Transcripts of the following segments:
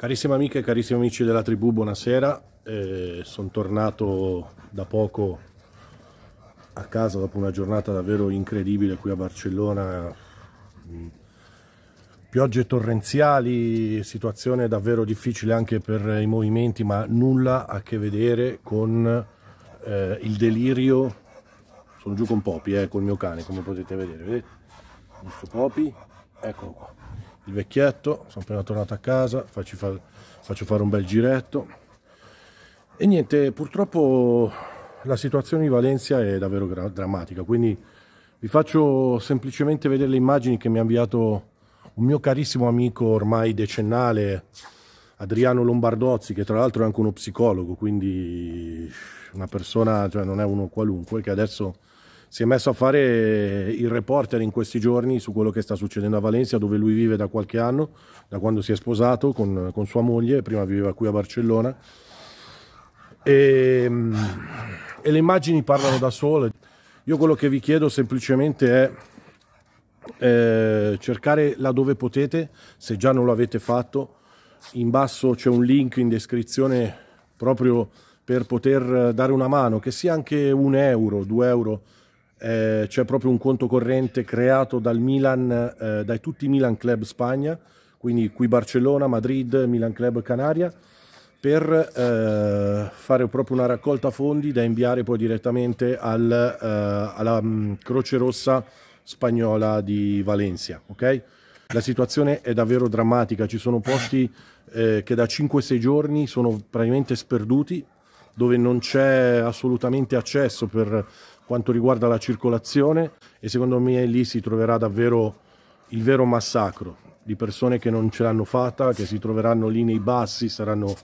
Carissime amiche e carissimi amici della tribù, buonasera. Eh, sono tornato da poco a casa dopo una giornata davvero incredibile qui a Barcellona. Mm. Piogge torrenziali, situazione davvero difficile anche per i movimenti, ma nulla a che vedere con eh, il delirio. Sono giù con Popi, eh, col mio cane, come potete vedere. Vedete? Il Popi, eccolo qua il vecchietto, sono appena tornato a casa, faccio, fa faccio fare un bel giretto. E niente, purtroppo la situazione di Valencia è davvero drammatica, quindi vi faccio semplicemente vedere le immagini che mi ha inviato un mio carissimo amico ormai decennale, Adriano Lombardozzi, che tra l'altro è anche uno psicologo, quindi una persona, cioè non è uno qualunque, che adesso si è messo a fare il reporter in questi giorni su quello che sta succedendo a Valencia, dove lui vive da qualche anno, da quando si è sposato con, con sua moglie, prima viveva qui a Barcellona. E, mm, e, le immagini parlano da sole. Io quello che vi chiedo semplicemente è eh, cercare laddove potete, se già non lo avete fatto. In basso c'è un link in descrizione proprio per poter dare una mano, che sia anche un euro, due euro eh, c'è proprio un conto corrente creato dal Milan, eh, dai tutti i Milan Club Spagna, quindi qui Barcellona, Madrid, Milan Club Canaria, per eh, fare proprio una raccolta fondi da inviare poi direttamente al, eh, alla um, Croce Rossa spagnola di Valencia. Okay? La situazione è davvero drammatica, ci sono posti eh, che da 5-6 giorni sono praticamente sperduti, dove non c'è assolutamente accesso per quanto riguarda la circolazione e secondo me lì si troverà davvero il vero massacro di persone che non ce l'hanno fatta, che si troveranno lì nei bassi, saranno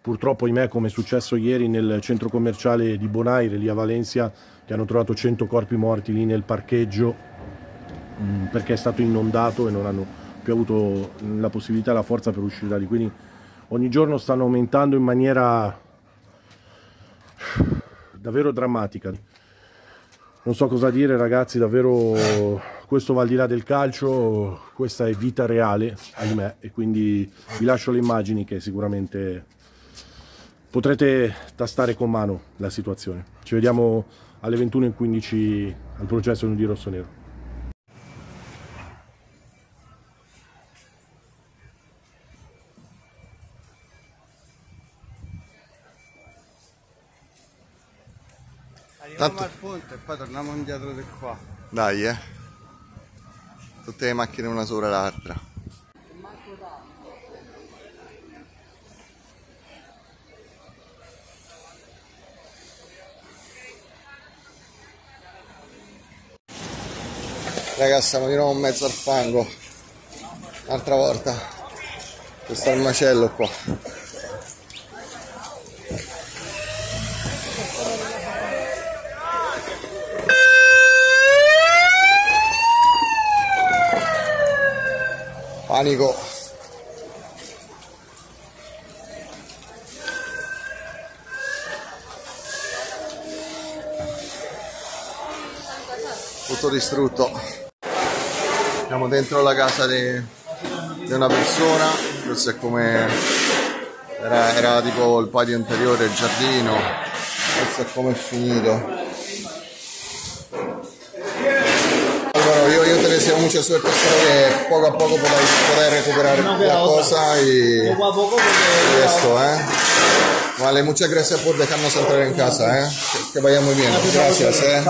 purtroppo ahimè come è successo ieri nel centro commerciale di Bonaire lì a Valencia che hanno trovato 100 corpi morti lì nel parcheggio mm, perché è stato inondato e non hanno più avuto la possibilità e la forza per uscire da lì. Quindi ogni giorno stanno aumentando in maniera davvero drammatica non so cosa dire ragazzi, davvero questo va al di là del calcio, questa è vita reale, ahimè, e quindi vi lascio le immagini che sicuramente potrete tastare con mano la situazione. Ci vediamo alle 21.15 al processo di Rosso Nero. Indietro di qua. Dai, eh. Tutte le macchine una sopra l'altra. Ragazzi, siamo di nuovo in mezzo al fango. Un'altra volta. Questo è il macello qua. Panico. Tutto distrutto. Siamo dentro la casa di, di una persona questo è come era, era tipo il patio interiore il giardino questo è come è finito mucha suerte, espero que poco a poco podáis poder recuperar no la cosa y, poco a poco y esto, ¿eh? Vale, muchas gracias por dejarnos entrar en casa, ¿eh? Que, que vaya muy bien, gracias, ¿eh?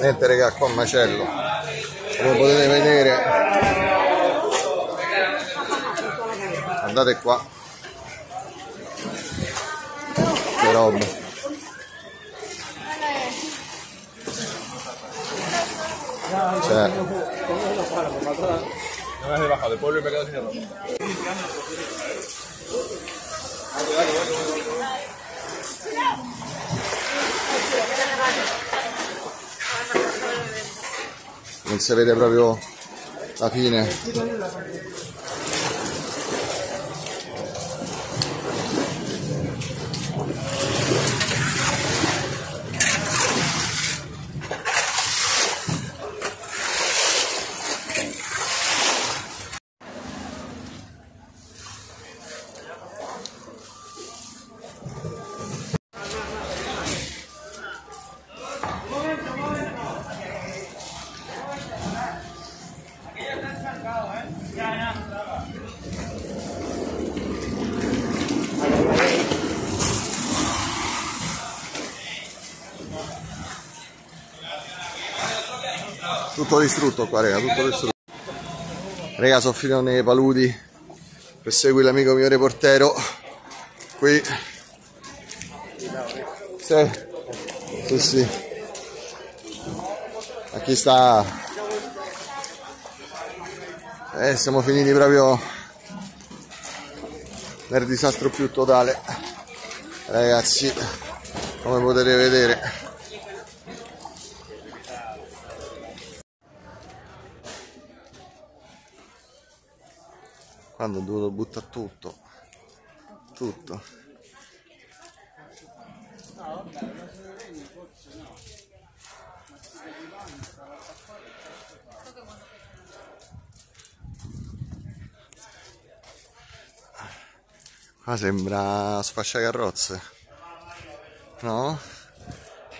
Niente raga, qua macello, come potete vedere, andate qua. roba. O sea... No me has de pueblo y me sin. Non si vede proprio la fine. Tutto distrutto qua, raga, tutto distrutto. Raga, sono finito nei paludi per seguire l'amico mio reportero. Qui. Sì, sì, sì. Chi sta? Eh, siamo finiti proprio nel disastro più totale. Ragazzi, come potete vedere. Quando ho dovuto buttare tutto tutto qua sembra sfasciacarrozze no?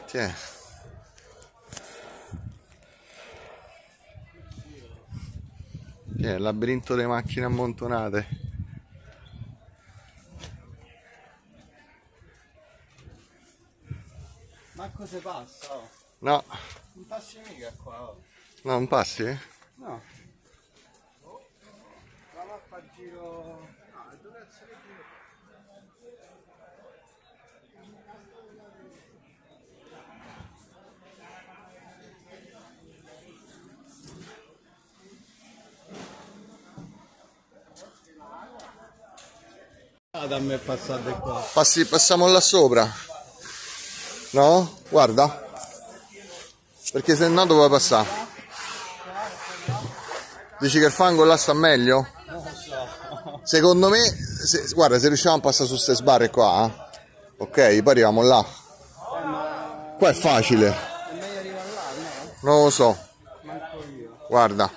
Tiè. Il labirinto delle macchine ammontonate. Ma cosa passa? Oh? No. Non passi mica qua, oh. No, non passi? No. La mappa giro... Da me passate qua. Passi, passiamo là sopra. No? Guarda. Perché se no dove passare? Dici che il fango là sta meglio? Secondo me, se, guarda, se riusciamo a passare su queste sbarre qua, eh? ok, poi arriviamo là. Qua è facile. È? Non lo so. Guarda.